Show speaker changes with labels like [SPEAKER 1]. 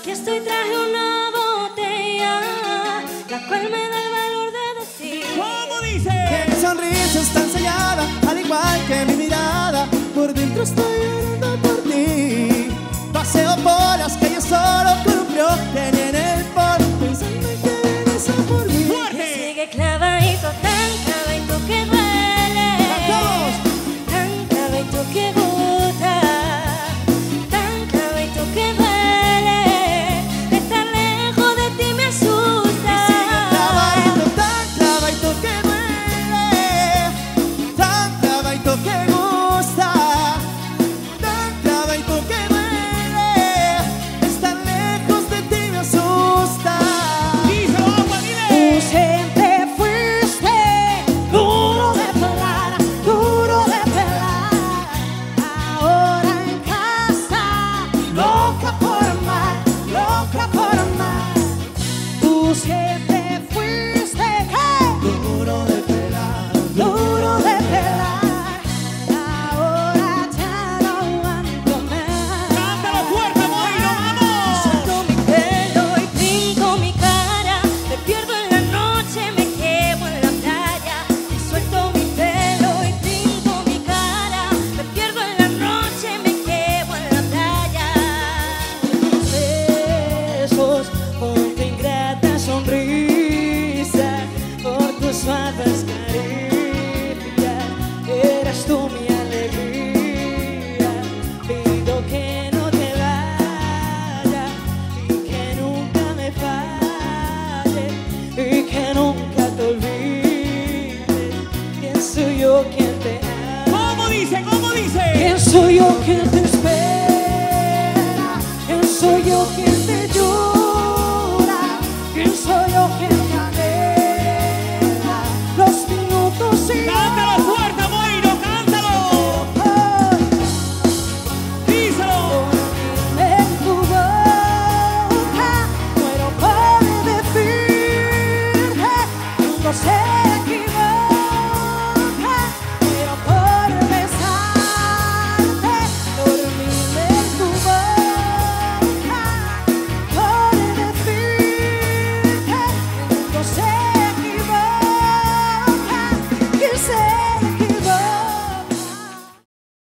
[SPEAKER 1] Aquí estoy, traje una botella, la cual me da el valor de decir. ¿Cómo
[SPEAKER 2] dice? Que mi
[SPEAKER 3] sonrisa está sellada, al igual que mi mirada, por dentro estoy.
[SPEAKER 4] escape soy yo quien te espera, quién soy yo quien te llora, quién soy yo quien te anhela. Los minutos y
[SPEAKER 2] cántalo fuerte, Moiro, cántalo. Díselo.
[SPEAKER 4] En tu boca muero por decirte, no sé.